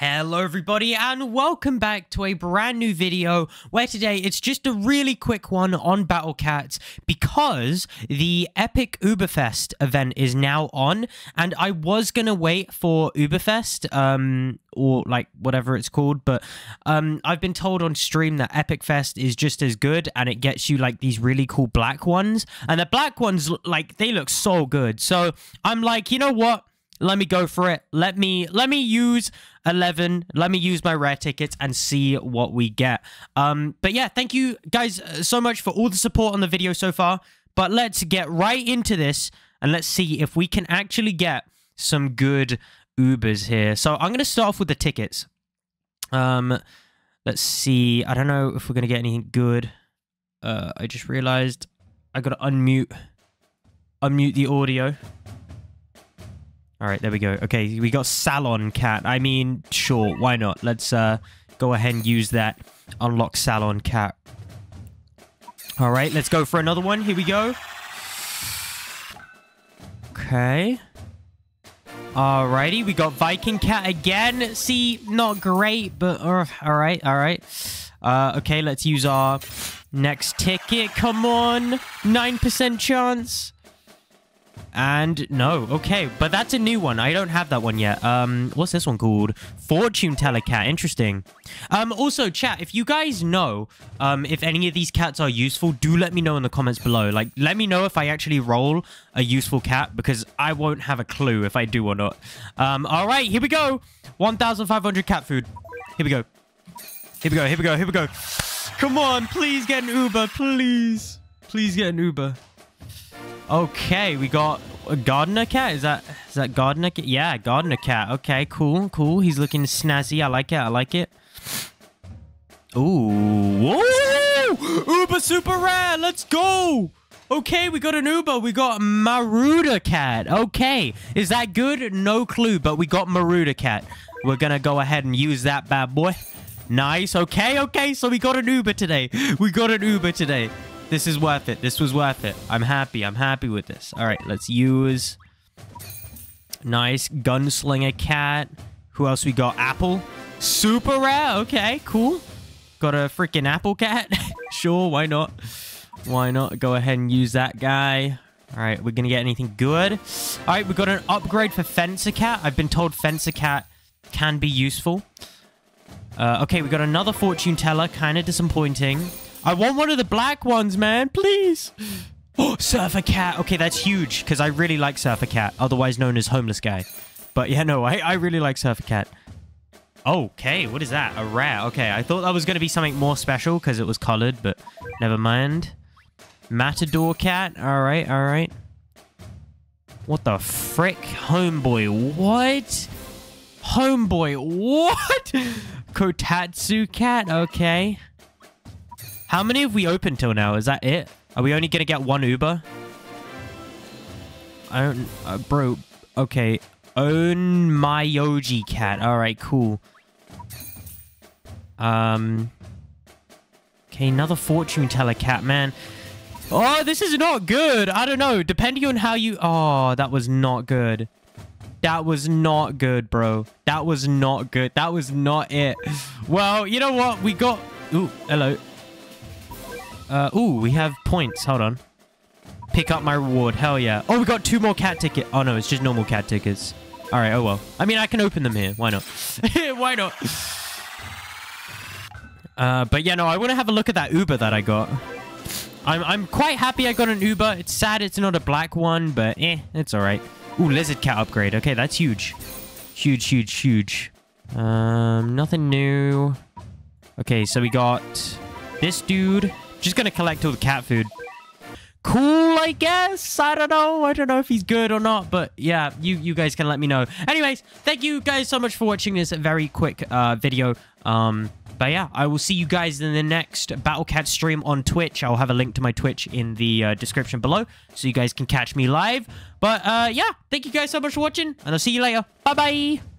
Hello everybody and welcome back to a brand new video where today it's just a really quick one on Battle Cats because the Epic Uberfest event is now on and I was gonna wait for Uberfest um or like whatever it's called but um I've been told on stream that Epic Fest is just as good and it gets you like these really cool black ones and the black ones like they look so good. So I'm like you know what let me go for it. Let me let me use 11. Let me use my rare tickets and see what we get. Um but yeah, thank you guys uh, so much for all the support on the video so far. But let's get right into this and let's see if we can actually get some good Ubers here. So I'm going to start off with the tickets. Um let's see. I don't know if we're going to get anything good. Uh I just realized I got to unmute unmute the audio. All right, there we go. Okay, we got Salon Cat. I mean, sure, why not? Let's uh, go ahead and use that. Unlock Salon Cat. All right, let's go for another one. Here we go. Okay. Alrighty, we got Viking Cat again. See, not great, but uh, all right, all right. Uh, okay, let's use our next ticket. Come on, 9% chance. And no, okay, but that's a new one. I don't have that one yet. Um, what's this one called? Fortune Teller Cat. Interesting. Um, also, chat, if you guys know um, if any of these cats are useful, do let me know in the comments below. Like, let me know if I actually roll a useful cat because I won't have a clue if I do or not. Um, all right, here we go. 1,500 cat food. Here we go. Here we go, here we go, here we go. Come on, please get an Uber, please. Please get an Uber. Okay, we got a gardener cat. Is that is that gardener cat? Yeah, gardener cat. Okay, cool, cool. He's looking snazzy. I like it. I like it. Ooh, whoa! Uber super rare. Let's go. Okay, we got an Uber. We got Marauder cat. Okay, is that good? No clue, but we got Marauder cat. We're gonna go ahead and use that bad boy. Nice. Okay, okay. So we got an Uber today. We got an Uber today. This is worth it. This was worth it. I'm happy. I'm happy with this. All right, let's use... Nice. Gunslinger cat. Who else we got? Apple. Super rare. Okay, cool. Got a freaking apple cat. sure, why not? Why not? Go ahead and use that guy. All right, we're going to get anything good. All right, we got an upgrade for Fencer Cat. I've been told Fencer Cat can be useful. Uh, okay, we got another fortune teller. Kind of disappointing. I want one of the black ones, man. Please. Oh, Surfer Cat. Okay, that's huge because I really like Surfer Cat, otherwise known as Homeless Guy. But yeah, no, I, I really like Surfer Cat. Okay, what is that? A rare. Okay, I thought that was going to be something more special because it was colored, but never mind. Matador Cat. All right, all right. What the frick? Homeboy, what? Homeboy, what? Kotatsu Cat, okay. How many have we opened till now? Is that it? Are we only going to get one Uber? I don't... Uh, bro, okay. Onmyoji cat. All right, cool. Um... Okay, another fortune teller cat, man. Oh, this is not good. I don't know. Depending on how you... Oh, that was not good. That was not good, bro. That was not good. That was not it. Well, you know what? We got... Ooh, hello. Uh, ooh, we have points. Hold on. Pick up my reward. Hell yeah. Oh, we got two more cat tickets. Oh, no, it's just normal cat tickets. All right, oh well. I mean, I can open them here. Why not? Why not? Uh, but yeah, no, I want to have a look at that Uber that I got. I'm, I'm quite happy I got an Uber. It's sad it's not a black one, but eh, it's all right. Ooh, lizard cat upgrade. Okay, that's huge. Huge, huge, huge. Um, nothing new. Okay, so we got this dude. Just gonna collect all the cat food. Cool, I guess. I don't know. I don't know if he's good or not, but yeah, you you guys can let me know. Anyways, thank you guys so much for watching this very quick uh, video. Um, but yeah, I will see you guys in the next Battle Cat stream on Twitch. I'll have a link to my Twitch in the uh, description below, so you guys can catch me live. But uh, yeah, thank you guys so much for watching, and I'll see you later. Bye-bye.